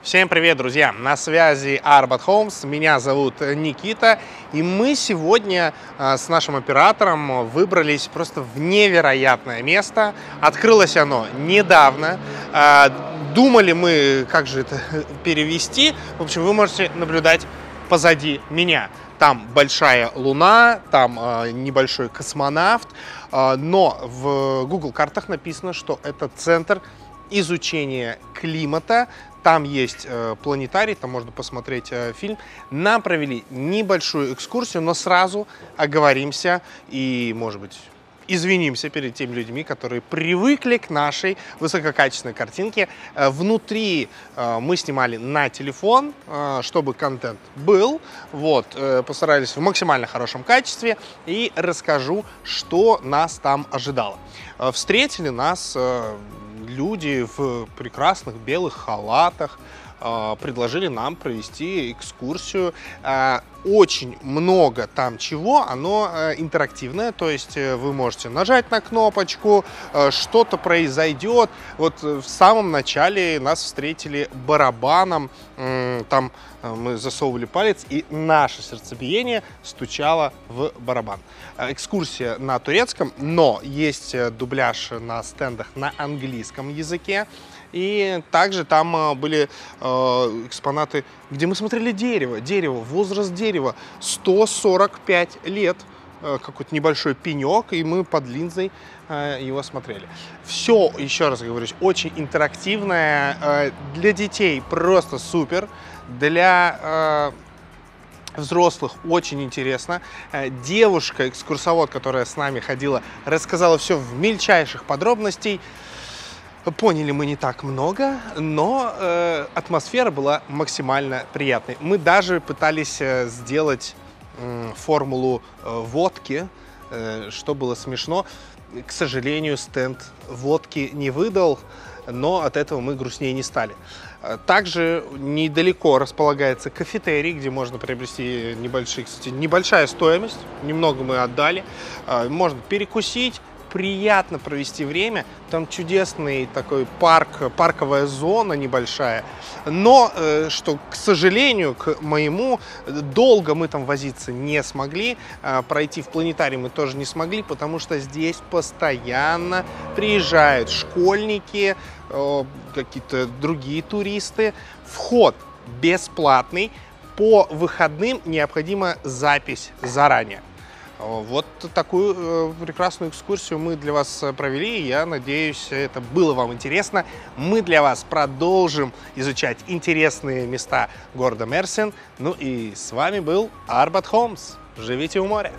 Всем привет, друзья! На связи Arbat Homes, меня зовут Никита, и мы сегодня э, с нашим оператором выбрались просто в невероятное место. Открылось оно недавно. Э, думали мы, как же это перевести. В общем, вы можете наблюдать позади меня. Там большая луна, там э, небольшой космонавт, но в Google картах написано, что это центр изучения климата. Там есть э, планетарий, там можно посмотреть э, фильм. Нам провели небольшую экскурсию, но сразу оговоримся и, может быть, извинимся перед теми людьми, которые привыкли к нашей высококачественной картинке. Э, внутри э, мы снимали на телефон, э, чтобы контент был. Вот, постарались в максимально хорошем качестве и расскажу, что нас там ожидало. Встретили нас люди в прекрасных белых халатах предложили нам провести экскурсию. А, очень много там чего, оно э, интерактивное, то есть э, вы можете нажать на кнопочку, э, что-то произойдет. Вот в самом начале нас встретили барабаном, там мы засовывали палец, и наше сердцебиение стучало в барабан. Экскурсия на турецком, но есть дубляж на стендах на английском языке. И также там были экспонаты, где мы смотрели дерево, дерево, возраст дерева, дерева 145 лет, э, какой-то небольшой пенек, и мы под линзой э, его смотрели. Все, еще раз говорю, очень интерактивное, э, для детей просто супер, для взрослых очень интересно. Девушка, экскурсовод, которая с нами ходила, рассказала все в мельчайших подробностей. Поняли мы не так много, но э, атмосфера была максимально приятной. Мы даже пытались э, сделать э, формулу э, водки, э, что было смешно. К сожалению, стенд водки не выдал, но от этого мы грустнее не стали. Э, также недалеко располагается кафетерий, где можно приобрести небольшие, кстати, небольшая стоимость, немного мы отдали. Э, можно перекусить, приятно провести время. Там чудесный такой парк, парковая зона небольшая. Но, э, что, к сожалению, к моему, долго мы там возиться не смогли. Э, пройти в планетарий мы тоже не смогли, потому что здесь постоянно приезжают школьники, э, какие-то другие туристы. Вход бесплатный. По выходным необходима запись заранее. Вот такую э, прекрасную экскурсию мы для вас э, провели. Я надеюсь, это было вам интересно. Мы для вас продолжим изучать интересные места города Мерсин. Ну и с вами был Арбат Холмс. Живите у моря!